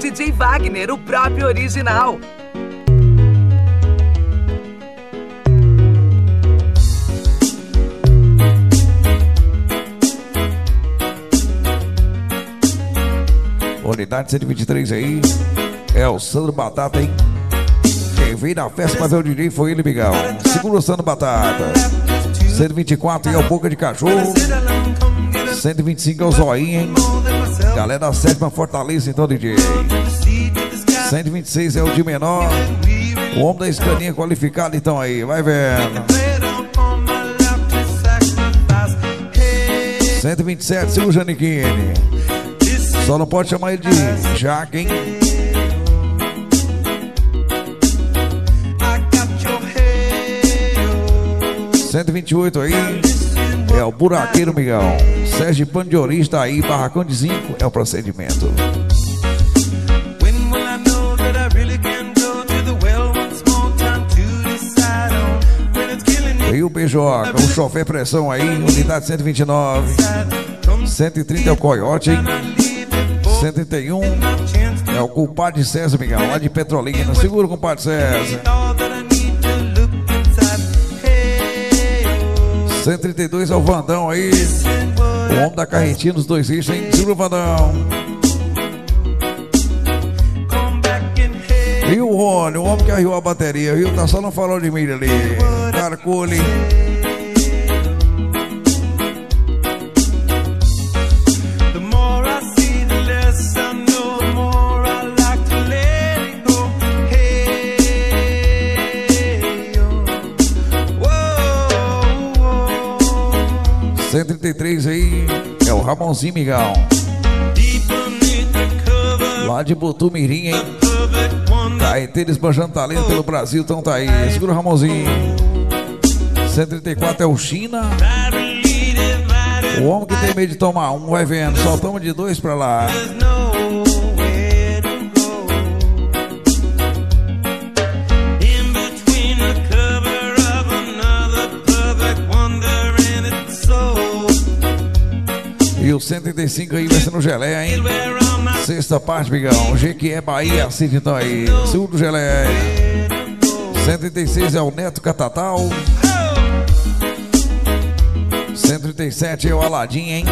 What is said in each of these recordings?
DJ Wagner, o próprio original. Unidade 123 aí. É o Sandro Batata, hein? Quem veio na festa pra ver o DJ foi ele, Miguel. Segura o Sandro Batata. 124 é o Boca de Cachorro. 125 é o Zoinho, hein? Galera da sétima Fortaleza, então, DJ. 126 é o de menor. O homem da escaninha qualificado, então aí, vai vendo. 127, seu Janiquini. Só não pode chamar ele de Jaque, hein? Cento aí é o buraqueiro Miguel. Sérgio Pandiorista aí, barracão de zinco é o procedimento. E o BJ, o chofé pressão aí, unidade 129. 130 é o Coyote, hein? 131 é o culpado de César Miguel, lá de Petrolina. Segura o compadre César. 132 é o Vandão aí. O homem da carretinha os dois eixos, hein? Segura Vandão. E o Rony, o homem que arriou a bateria, viu? Tá só no farol de milho ali. Marcou. 133 aí é o Ramonzinho Migão. Lá de Butumirim, hein? Tá Caeteiros banjando talento pelo Brasil, então tá aí. Segura o Ramonzinho. 134 é o China. O homem que tem medo de tomar um vai vendo, só toma de dois pra lá. 135 aí vai ser no Gelé, hein? Sexta parte, Bigão. G que é Bahia, assiste então aí. Segundo Gelé. 136 é o Neto Catatal. 137 é o Aladim, hein?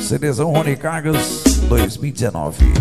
CDzão Rony Cargas 2019.